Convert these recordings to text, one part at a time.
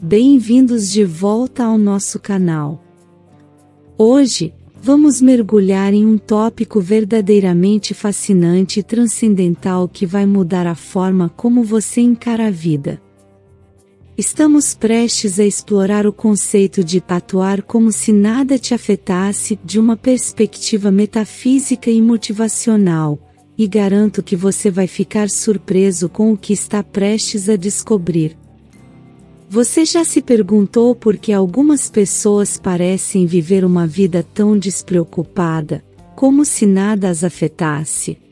Bem-vindos de volta ao nosso canal. Hoje, vamos mergulhar em um tópico verdadeiramente fascinante e transcendental que vai mudar a forma como você encara a vida. Estamos prestes a explorar o conceito de atuar como se nada te afetasse de uma perspectiva metafísica e motivacional, e garanto que você vai ficar surpreso com o que está prestes a descobrir. Você já se perguntou por que algumas pessoas parecem viver uma vida tão despreocupada, como se nada as afetasse?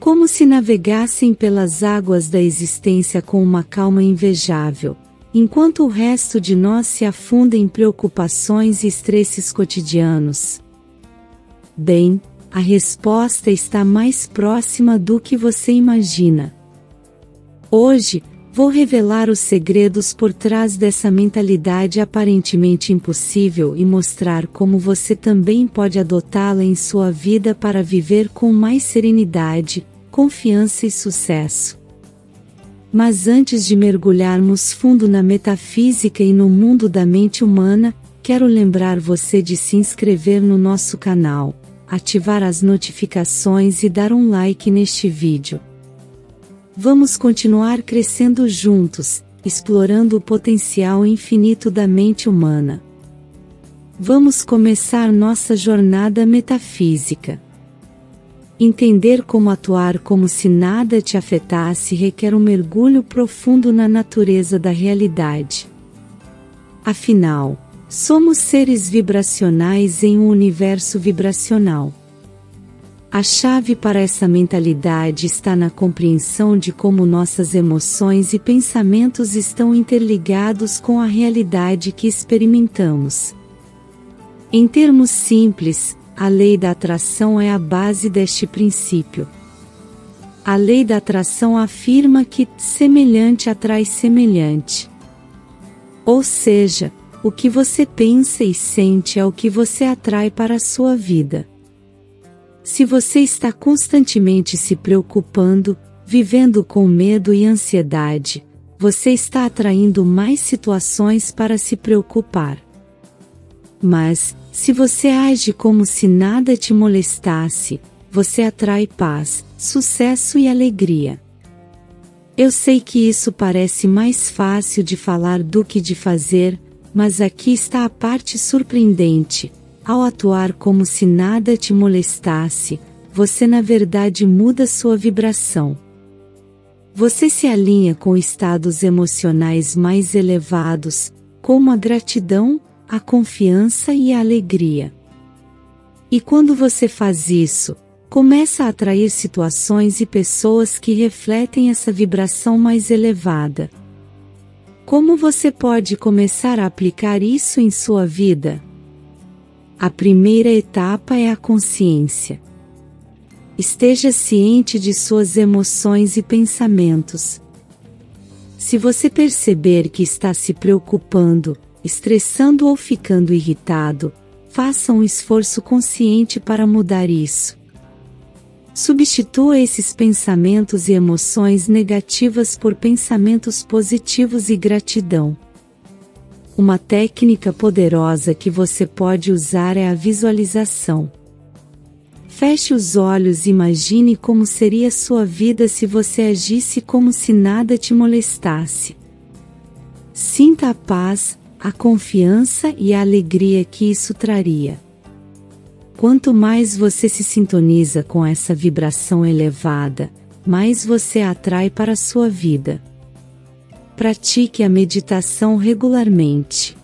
Como se navegassem pelas águas da existência com uma calma invejável, enquanto o resto de nós se afunda em preocupações e estresses cotidianos. Bem, a resposta está mais próxima do que você imagina. Hoje, vou revelar os segredos por trás dessa mentalidade aparentemente impossível e mostrar como você também pode adotá-la em sua vida para viver com mais serenidade, confiança e sucesso. Mas antes de mergulharmos fundo na metafísica e no mundo da mente humana, quero lembrar você de se inscrever no nosso canal, ativar as notificações e dar um like neste vídeo. Vamos continuar crescendo juntos, explorando o potencial infinito da mente humana. Vamos começar nossa jornada metafísica. Entender como atuar como se nada te afetasse requer um mergulho profundo na natureza da realidade. Afinal, somos seres vibracionais em um universo vibracional. A chave para essa mentalidade está na compreensão de como nossas emoções e pensamentos estão interligados com a realidade que experimentamos. Em termos simples, a lei da atração é a base deste princípio. A lei da atração afirma que semelhante atrai semelhante. Ou seja, o que você pensa e sente é o que você atrai para a sua vida. Se você está constantemente se preocupando, vivendo com medo e ansiedade, você está atraindo mais situações para se preocupar. Mas, se você age como se nada te molestasse, você atrai paz, sucesso e alegria. Eu sei que isso parece mais fácil de falar do que de fazer, mas aqui está a parte surpreendente. Ao atuar como se nada te molestasse, você na verdade muda sua vibração. Você se alinha com estados emocionais mais elevados, como a gratidão, a confiança e a alegria. E quando você faz isso, começa a atrair situações e pessoas que refletem essa vibração mais elevada. Como você pode começar a aplicar isso em sua vida? A primeira etapa é a consciência. Esteja ciente de suas emoções e pensamentos. Se você perceber que está se preocupando, estressando ou ficando irritado, faça um esforço consciente para mudar isso. Substitua esses pensamentos e emoções negativas por pensamentos positivos e gratidão. Uma técnica poderosa que você pode usar é a visualização. Feche os olhos e imagine como seria sua vida se você agisse como se nada te molestasse. Sinta a paz, a confiança e a alegria que isso traria. Quanto mais você se sintoniza com essa vibração elevada, mais você atrai para a sua vida. Pratique a meditação regularmente.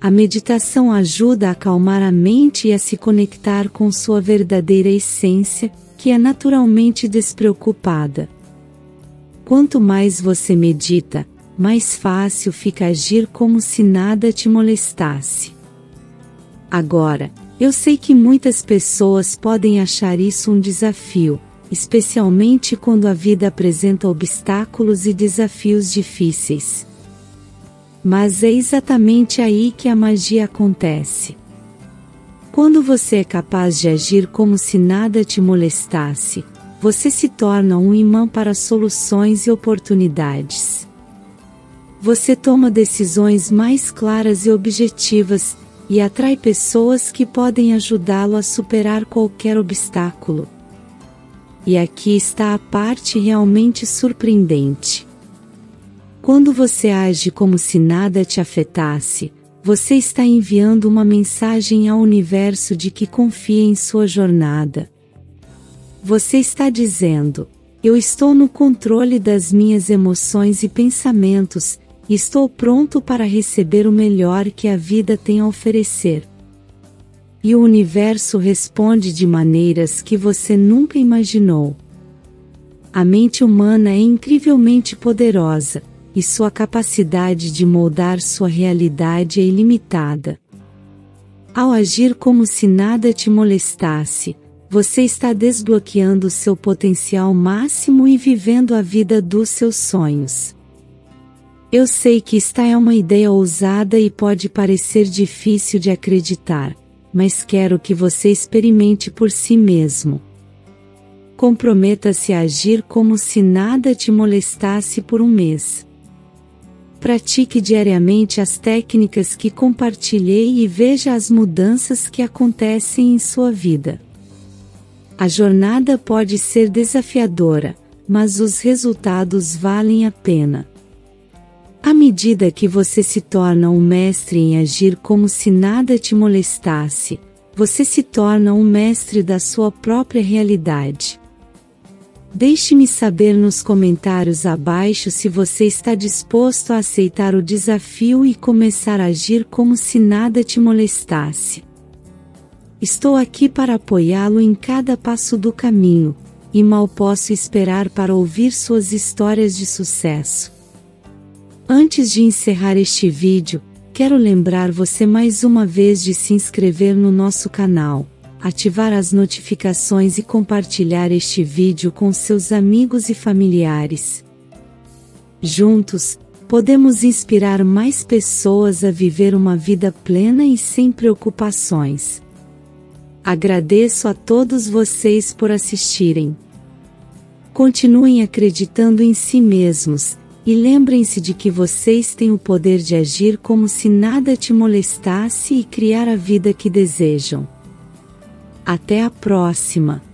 A meditação ajuda a acalmar a mente e a se conectar com sua verdadeira essência, que é naturalmente despreocupada. Quanto mais você medita, mais fácil fica agir como se nada te molestasse. Agora, eu sei que muitas pessoas podem achar isso um desafio, especialmente quando a vida apresenta obstáculos e desafios difíceis. Mas é exatamente aí que a magia acontece. Quando você é capaz de agir como se nada te molestasse, você se torna um imã para soluções e oportunidades. Você toma decisões mais claras e objetivas, e atrai pessoas que podem ajudá-lo a superar qualquer obstáculo. E aqui está a parte realmente surpreendente. Quando você age como se nada te afetasse, você está enviando uma mensagem ao universo de que confia em sua jornada. Você está dizendo: Eu estou no controle das minhas emoções e pensamentos, estou pronto para receber o melhor que a vida tem a oferecer. E o universo responde de maneiras que você nunca imaginou. A mente humana é incrivelmente poderosa e sua capacidade de moldar sua realidade é ilimitada. Ao agir como se nada te molestasse, você está desbloqueando seu potencial máximo e vivendo a vida dos seus sonhos. Eu sei que esta é uma ideia ousada e pode parecer difícil de acreditar, mas quero que você experimente por si mesmo. Comprometa-se a agir como se nada te molestasse por um mês. Pratique diariamente as técnicas que compartilhei e veja as mudanças que acontecem em sua vida. A jornada pode ser desafiadora, mas os resultados valem a pena. À medida que você se torna um mestre em agir como se nada te molestasse, você se torna um mestre da sua própria realidade. Deixe-me saber nos comentários abaixo se você está disposto a aceitar o desafio e começar a agir como se nada te molestasse. Estou aqui para apoiá-lo em cada passo do caminho, e mal posso esperar para ouvir suas histórias de sucesso. Antes de encerrar este vídeo, quero lembrar você mais uma vez de se inscrever no nosso canal ativar as notificações e compartilhar este vídeo com seus amigos e familiares. Juntos, podemos inspirar mais pessoas a viver uma vida plena e sem preocupações. Agradeço a todos vocês por assistirem. Continuem acreditando em si mesmos, e lembrem-se de que vocês têm o poder de agir como se nada te molestasse e criar a vida que desejam. Até a próxima!